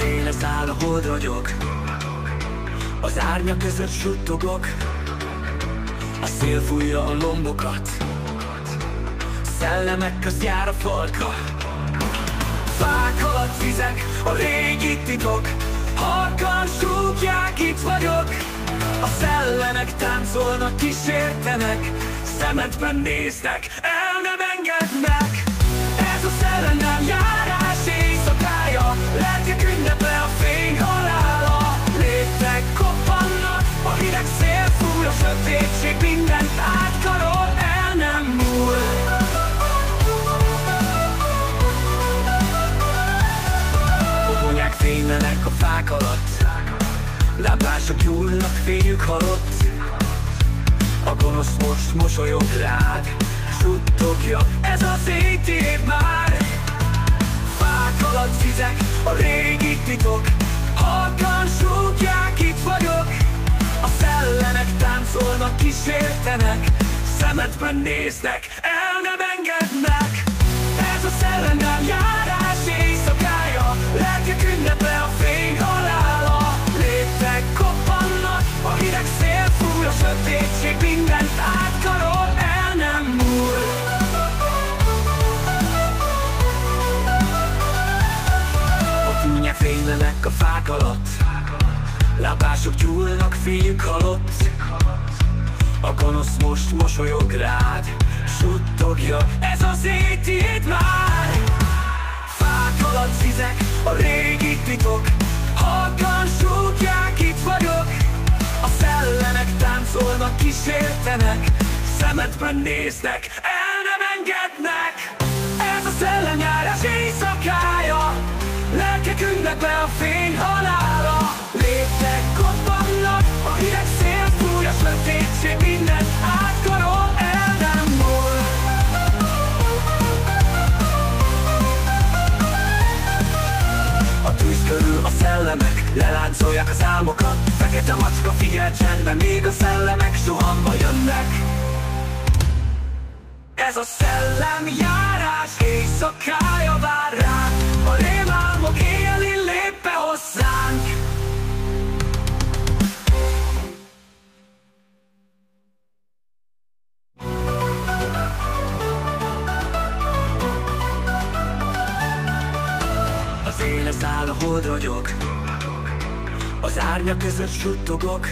éle száll, a hold ragyog. Az árnyak között suttogok. A szél fújja a lombokat. Szellemek közt jár a falka. Fák alatt vizek, a régi titok. Halkan súgják, itt vagyok. A szellemek táncolnak, kísértenek. Szemedben néznek, el nem engednek fák alatt. Lábások gyúlnak, fényük halott. A gonosz most mosolyog rád. Suttogja, ez az éjtér már. Fák alatt fizek, a régi titok. Halkan súgják, itt vagyok. A szellemek táncolnak, kísértenek. Szemedben néznek, el nem engednek fák alatt. Lábások gyúlnak, fiúk halott. A gonosz most mosolyog rád. Suttogja, ez az éjtét már. Fák alatt vizek, a régi titok. Halkan súgják, itt vagyok. A szellemek táncolnak, kísértenek. Szemedben néznek, el fény halála. Léptek, koppannak, a hideg szél fúj A sötétség mindent átkarol, el nem múl. A tűz körül a szellemek Leláncolják az álmokat. Fekete macska figyel csendben Még a szellemek suhanva jönnek. Ez a szellemjárás Éjszakája vár ránk száll, a hold ragyog Az árnyak között suttogok